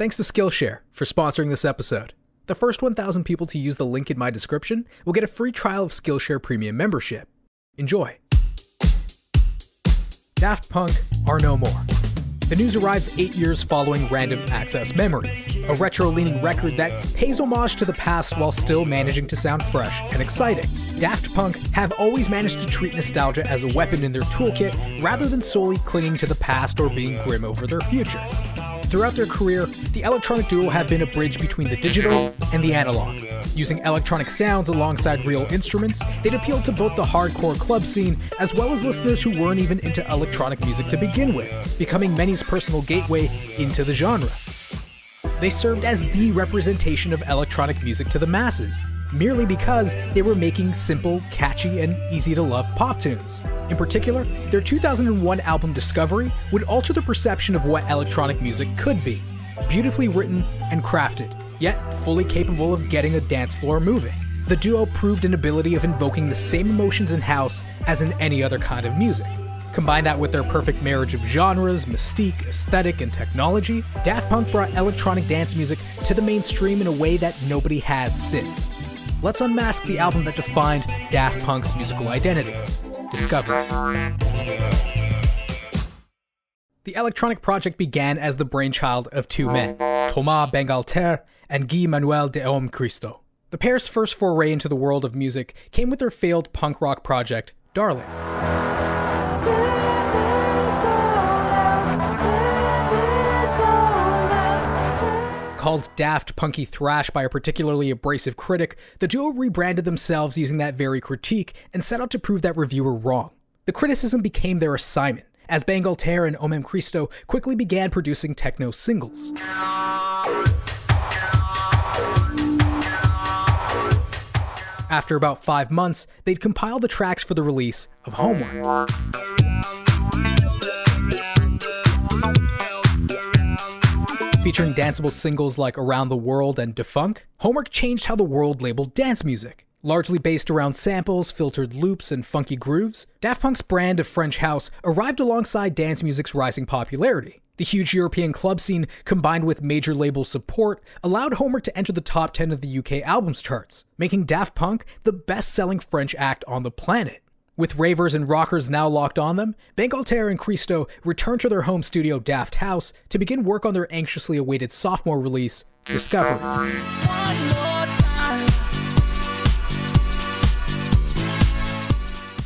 Thanks to Skillshare for sponsoring this episode. The first 1,000 people to use the link in my description will get a free trial of Skillshare Premium membership. Enjoy. Daft Punk are no more. The news arrives eight years following Random Access Memories, a retro leaning record that pays homage to the past while still managing to sound fresh and exciting. Daft Punk have always managed to treat nostalgia as a weapon in their toolkit rather than solely clinging to the past or being grim over their future. Throughout their career, the electronic duo have been a bridge between the digital and the analog. Using electronic sounds alongside real instruments, they'd appealed to both the hardcore club scene as well as listeners who weren't even into electronic music to begin with, becoming many's personal gateway into the genre. They served as the representation of electronic music to the masses, merely because they were making simple, catchy, and easy to love pop tunes. In particular, their 2001 album Discovery would alter the perception of what electronic music could be. Beautifully written and crafted, yet fully capable of getting a dance floor moving. The duo proved an ability of invoking the same emotions in house as in any other kind of music. Combine that with their perfect marriage of genres, mystique, aesthetic, and technology, Daft Punk brought electronic dance music to the mainstream in a way that nobody has since let's unmask the album that defined Daft Punk's musical identity Discovery. The electronic project began as the brainchild of two men, Thomas Bangalter and Guy Manuel de Homem Christo. The pair's first foray into the world of music came with their failed punk rock project, Darlin'. Called daft punky thrash by a particularly abrasive critic, the duo rebranded themselves using that very critique and set out to prove that reviewer wrong. The criticism became their assignment, as Bangalter and Homem Christo quickly began producing techno singles. After about five months, they'd compile the tracks for the release of Homework. Featuring danceable singles like Around the World and Da Funk, Homework changed how the world labeled dance music. Largely based around samples, filtered loops, and funky grooves, Daft Punk's brand of French house arrived alongside dance music's rising popularity. The huge European club scene, combined with major label support, allowed Homework to enter the top 10 of the UK albums charts, making Daft Punk the best selling French act on the planet. With ravers and rockers now locked on them, Bangalter and Christo returned to their home studio Daft House to begin work on their anxiously awaited sophomore release, Discovery.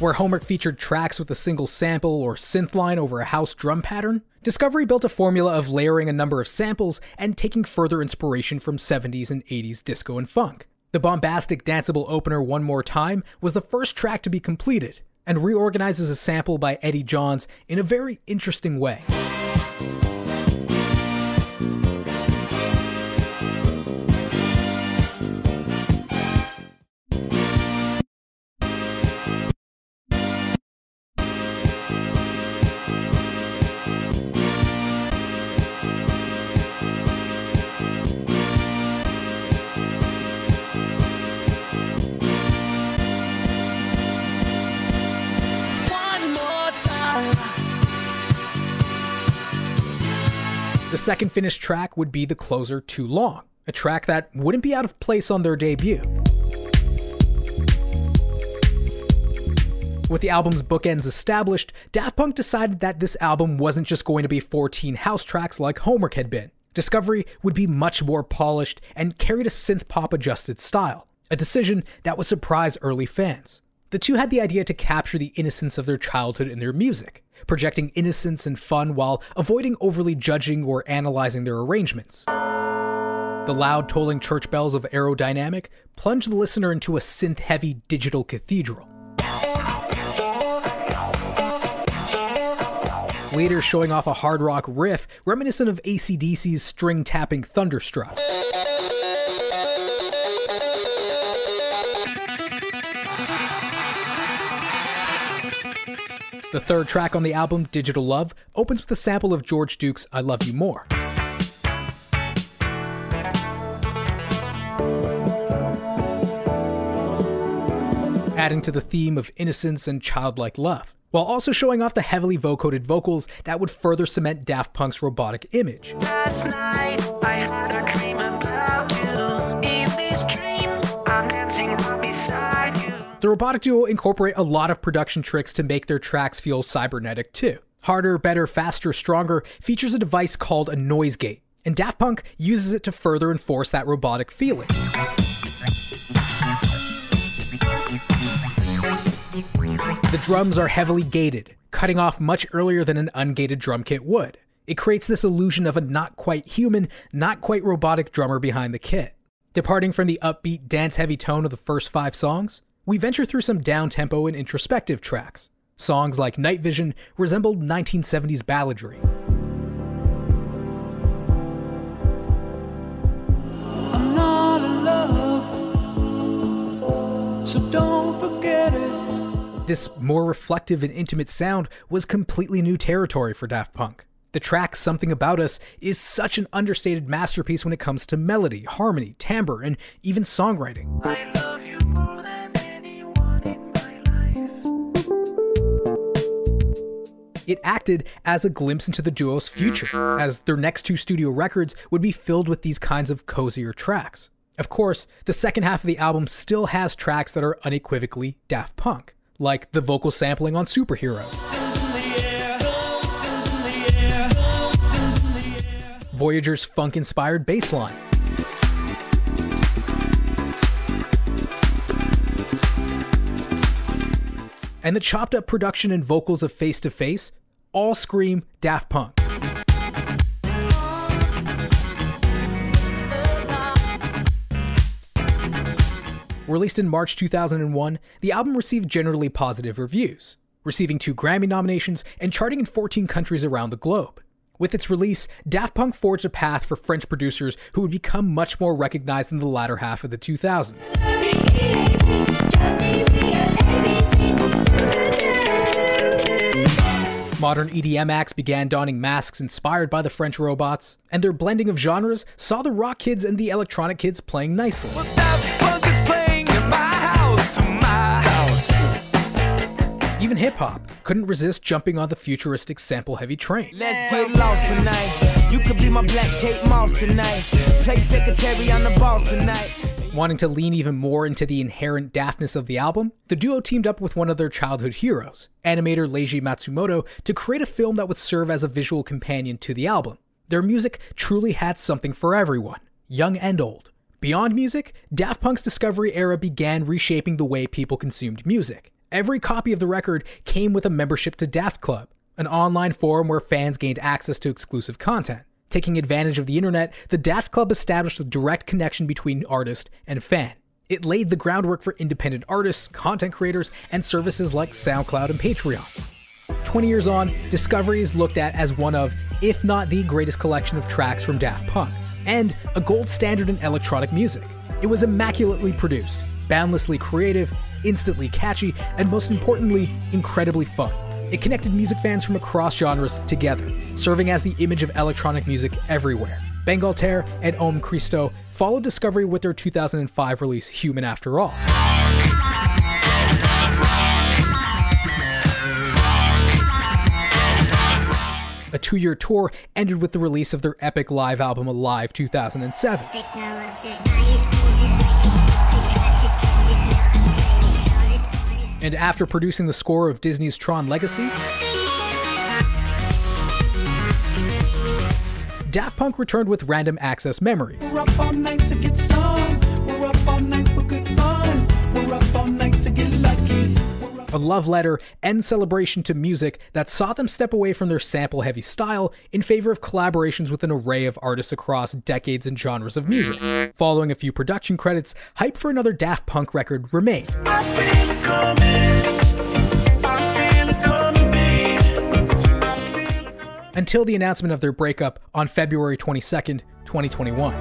Where Homework featured tracks with a single sample or synth line over a house drum pattern, Discovery built a formula of layering a number of samples and taking further inspiration from 70s and 80s disco and funk. The bombastic danceable opener One More Time was the first track to be completed and reorganizes a sample by Eddie Johns in a very interesting way. Second finished track would be the closer Too Long, a track that wouldn't be out of place on their debut. With the album's bookends established, Daft Punk decided that this album wasn't just going to be 14 house tracks like Homework had been. Discovery would be much more polished and carried a synth pop adjusted style, a decision that would surprise early fans. The two had the idea to capture the innocence of their childhood in their music, projecting innocence and fun while avoiding overly judging or analyzing their arrangements. The loud tolling church bells of Aerodynamic plunge the listener into a synth heavy digital cathedral. Later showing off a hard rock riff reminiscent of ACDC's string tapping Thunderstruck. The third track on the album, Digital Love, opens with a sample of George Duke's I Love You More. Adding to the theme of innocence and childlike love, while also showing off the heavily vocoded vocals that would further cement Daft Punk's robotic image. Robotic duo incorporate a lot of production tricks to make their tracks feel cybernetic too. Harder, Better, Faster, Stronger features a device called a noise gate, and Daft Punk uses it to further enforce that robotic feeling. The drums are heavily gated, cutting off much earlier than an ungated drum kit would. It creates this illusion of a not quite human, not quite robotic drummer behind the kit. Departing from the upbeat, dance heavy tone of the first five songs, we venture through some down tempo and introspective tracks. Songs like Night Vision resembled 1970s balladry. so don't forget it. This more reflective and intimate sound was completely new territory for Daft Punk. The track Something About Us is such an understated masterpiece when it comes to melody, harmony, timbre, and even songwriting. It acted as a glimpse into the duo's future, mm-hmm. as their next two studio records would be filled with these kinds of cozier tracks. Of course, the second half of the album still has tracks that are unequivocally Daft Punk, like the vocal sampling on Superheroes. Voyager's funk inspired bass line. And the chopped up production and vocals of Face to Face all scream Daft Punk. Released in March 2001, the album received generally positive reviews, receiving two Grammy nominations and charting in 14 countries around the globe. With its release, Daft Punk forged a path for French producers who would become much more recognized in the latter half of the 2000s. Modern EDM acts began donning masks inspired by the French robots, and their blending of genres saw the rock kids and the electronic kids playing nicely. Even hip hop couldn't resist jumping on the futuristic sample heavy train. Let's get lost tonight. You could be my black Kate Moss tonight. Play secretary on the boss tonight. Wanting to lean even more into the inherent daftness of the album, the duo teamed up with one of their childhood heroes, animator Leiji Matsumoto, to create a film that would serve as a visual companion to the album. Their music truly had something for everyone, young and old. Beyond music, Daft Punk's Discovery era began reshaping the way people consumed music. Every copy of the record came with a membership to Daft Club, an online forum where fans gained access to exclusive content. Taking advantage of the internet, the Daft Club established a direct connection between artist and fan. It laid the groundwork for independent artists, content creators, and services like SoundCloud and Patreon. 20 years on, Discovery is looked at as one of, if not the greatest collection of tracks from Daft Punk, and a gold standard in electronic music. It was immaculately produced, boundlessly creative, instantly catchy, and most importantly, incredibly fun. It connected music fans from across genres together, serving as the image of electronic music everywhere. Bangalter and Om Christo followed Discovery with their 2005 release Human After All. A two year tour ended with the release of their epic live album Alive 2007. And after producing the score of Disney's Tron Legacy, Daft Punk returned with Random Access Memories. a love letter and celebration to music that saw them step away from their sample heavy style in favor of collaborations with an array of artists across decades and genres of music. Following a few production credits, hype for another Daft Punk record remained. Until the announcement of their breakup on February 22nd, 2021.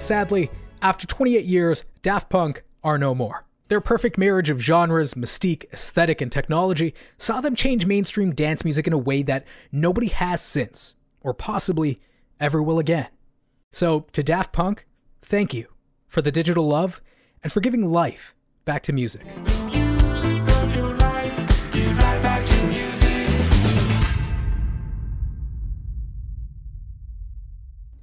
Sadly, after 28 years, Daft Punk are no more. Their perfect marriage of genres, mystique, aesthetic, and technology saw them change mainstream dance music in a way that nobody has since, or possibly ever will again. So, to Daft Punk, thank you for the digital love and for giving life back to music.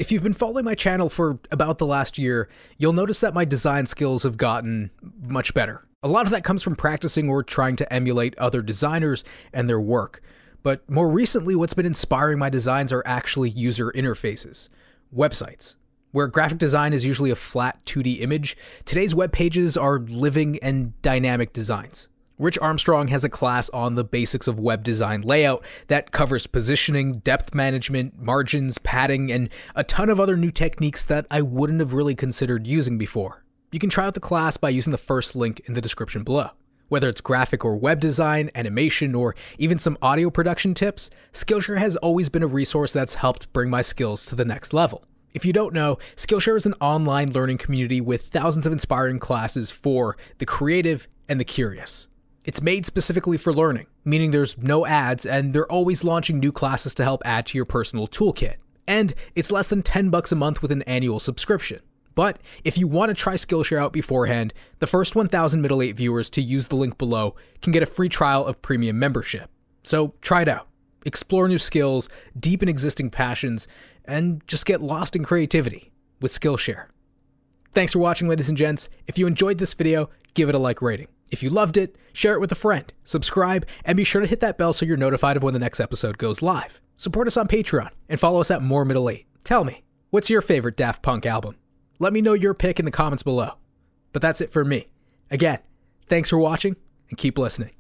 If you've been following my channel for about the last year, you'll notice that my design skills have gotten much better. A lot of that comes from practicing or trying to emulate other designers and their work. But more recently, what's been inspiring my designs are actually user interfaces, websites. Where graphic design is usually a flat 2D image, today's web pages are living and dynamic designs. Rich Armstrong has a class on the basics of web design layout that covers positioning, depth management, margins, padding, and a ton of other new techniques that I wouldn't have really considered using before. You can try out the class by using the first link in the description below. Whether it's graphic or web design, animation, or even some audio production tips, Skillshare has always been a resource that's helped bring my skills to the next level. If you don't know, Skillshare is an online learning community with thousands of inspiring classes for the creative and the curious. It's made specifically for learning, meaning there's no ads and they're always launching new classes to help add to your personal toolkit. And it's less than 10 bucks a month with an annual subscription. But if you want to try Skillshare out beforehand, the first 1000 Middle 8 viewers to use the link below can get a free trial of premium membership. So try it out. Explore new skills, deepen existing passions, and just get lost in creativity with Skillshare. Thanks for watching, ladies and gents. If you enjoyed this video, give it a like rating. If you loved it, share it with a friend, subscribe, and be sure to hit that bell so you're notified of when the next episode goes live. Support us on Patreon and follow us at More Middle 8. Tell me, what's your favorite Daft Punk album? Let me know your pick in the comments below. But that's it for me. Again, thanks for watching and keep listening.